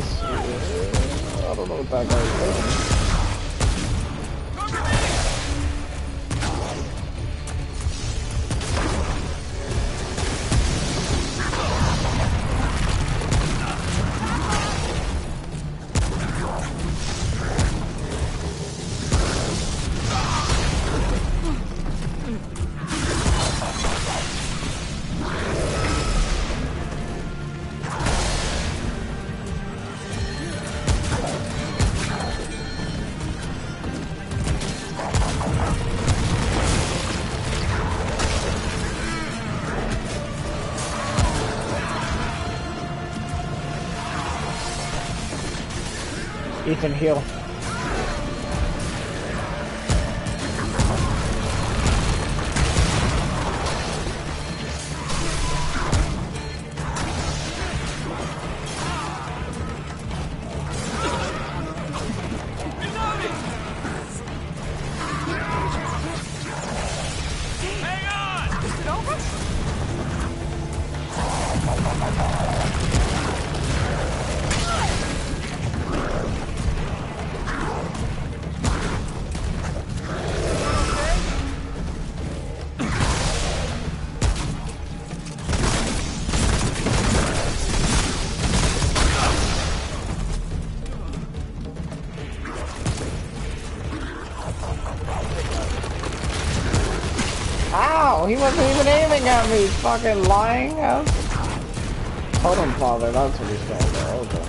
guess. I don't know what that guy's doing. Ethan heal. He wasn't even aiming at me, fucking lying ass. Totem father, that's what he's called. Okay.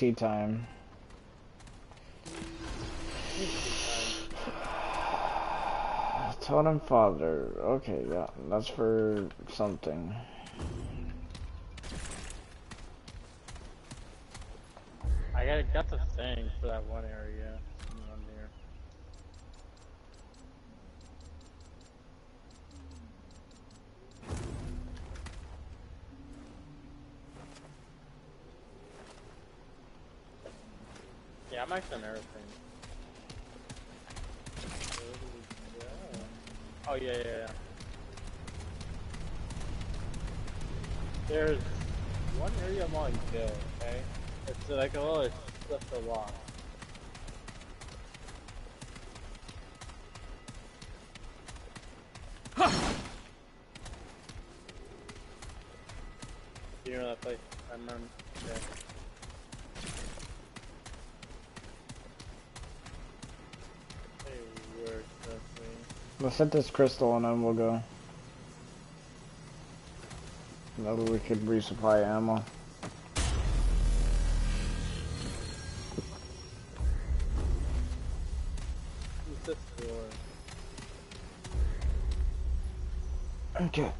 Tea time. Totem father. Okay, yeah, that's for something. I got got the thing for that one area. One there. Do we go? Oh yeah, yeah, yeah. There's one area I'm on okay? It's like oh, a little slip of Let's hit this crystal and then we'll go. That way we could resupply ammo. Who's this for? Okay.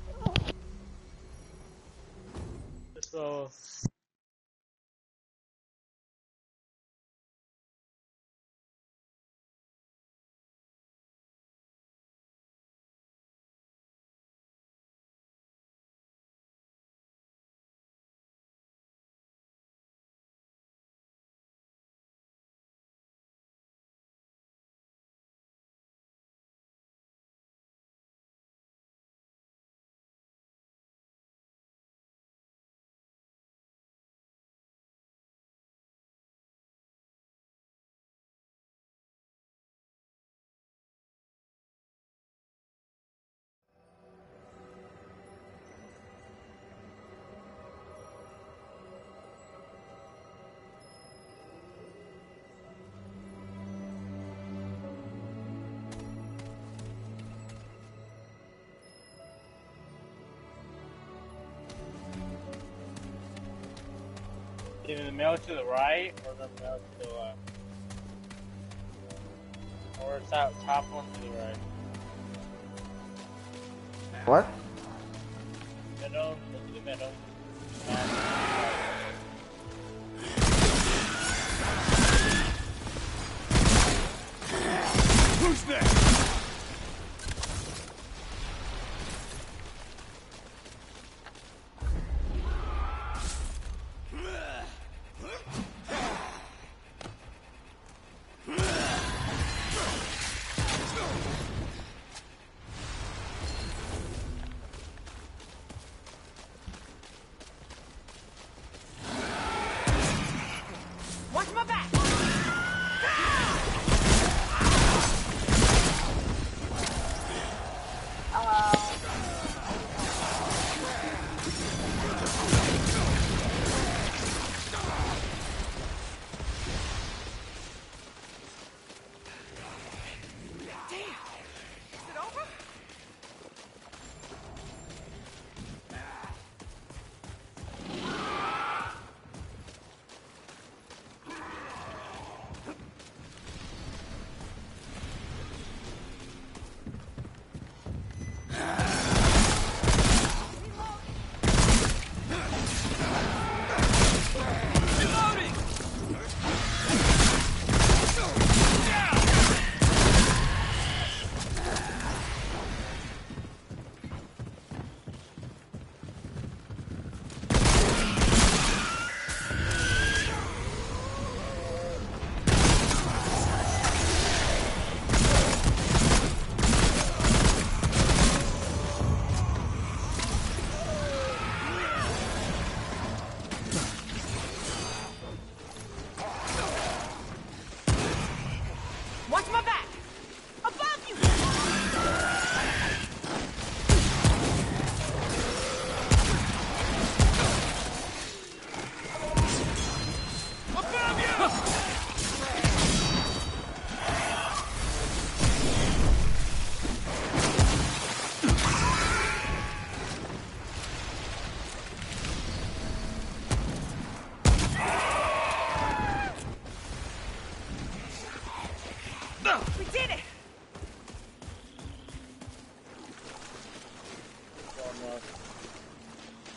Either the mail to the right or the mail to the left. Or it's that top one to the right. What? middle, look the middle. And, Who's there?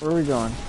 Where are we going?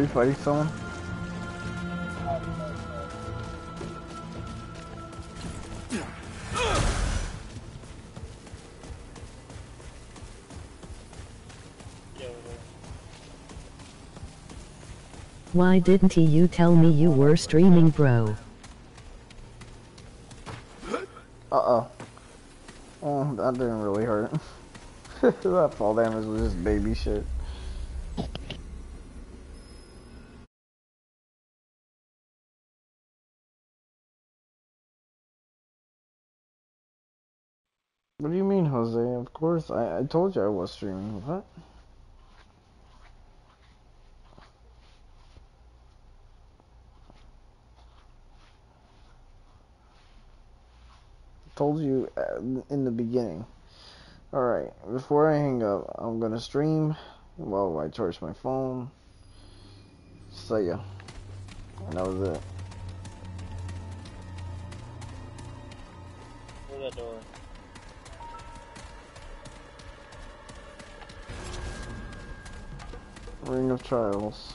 Are you fighting someone? Yeah, over there. Why didn't he you tell me you were streaming bro? Uh-oh. Oh, that didn't really hurt. that fall damage was just baby shit. Jose? Of course, I, I told you I was streaming. What? Told you uh, in the beginning. Alright, before I hang up, I'm gonna stream while I charge my phone. So yeah. And that was it. Ring of Trials.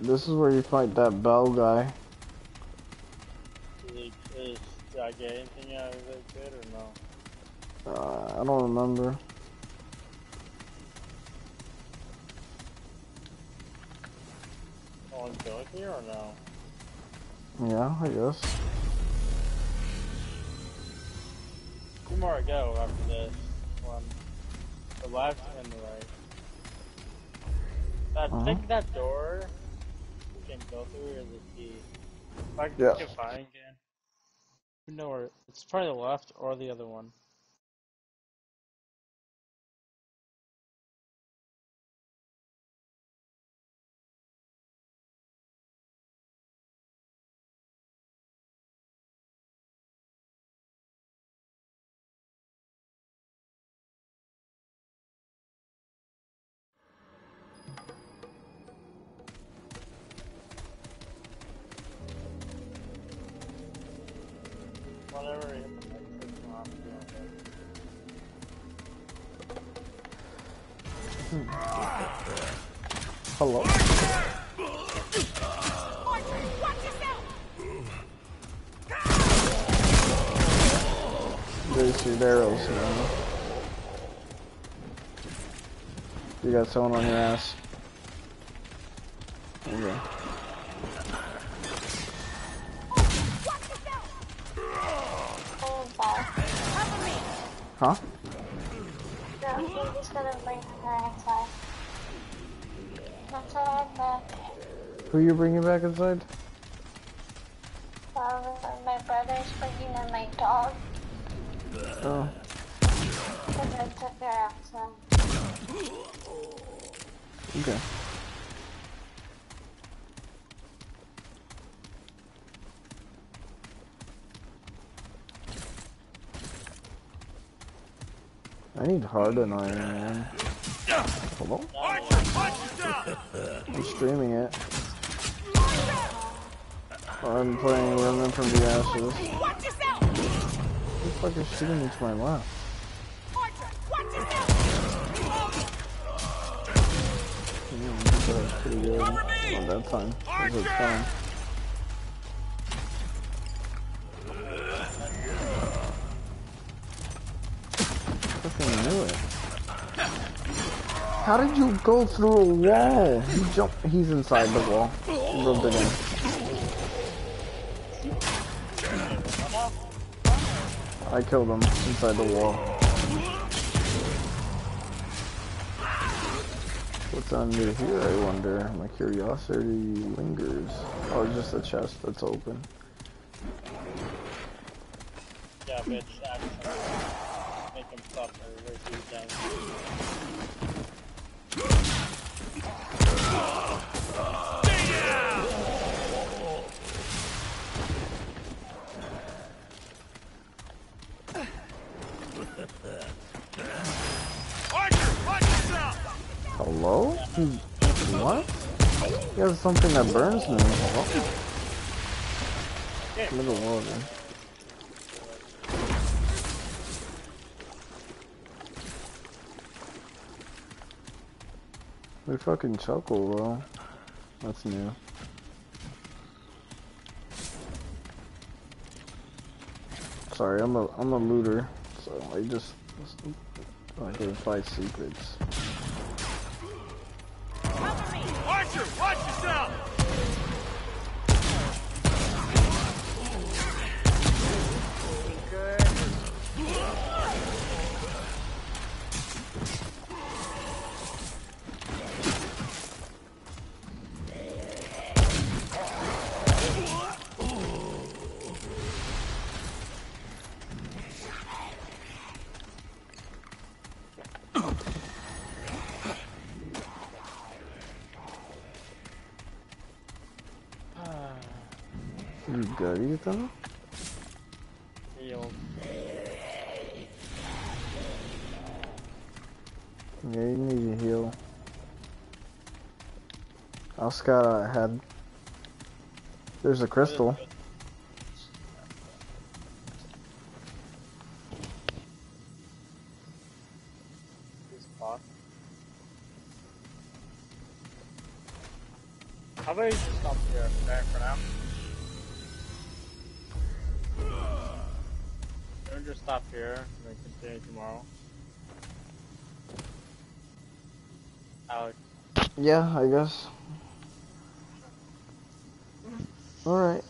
This is where you fight that bell guy. Is, is, did I get anything out of it good or no? Uh, I don't remember. Guess. Two more to go after this one. The left and the right. That, Uh-huh. think that door we can go through is the key. If I can Yeah. find again. You know where it's probably the left or the other one. Whatever it is, it's not doing it. Hello. Man. You got someone on your ass. Okay. Huh? No, he's just gonna bring her inside. That's all I'm back. Who you bringing back inside? Well, my brother's bringing in my dog, Oh. because I took her outside. Okay. I need hardened iron, man. Hello? I'm streaming it. I'm playing Remnant from the Ashes. Who the fuck is shooting me to my left? Damn, that was pretty good. That time. That was fun. How did you go through a wall? He jumped. He's inside the wall. It in. I killed him inside the wall. What's under here, I wonder? My curiosity lingers. Oh, just a chest that's open. Yeah, bitch. Make him. Where's he down? Hello? What? He has something that burns me. Hello? I'm water. We fucking chuckle though. That's new. Sorry, I'm a I'm a looter, so I just I go find secrets. Me! Archer, watch yourself! You good, Ethan? Heal. Yeah, you need to heal. Out ahead. There's a crystal. How about you just stop here, okay, for now? Or just stop here and then continue tomorrow. Alex, Yeah, I guess. Alright.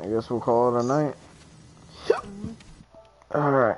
I guess we'll call it a night. Mm-hmm. Alright.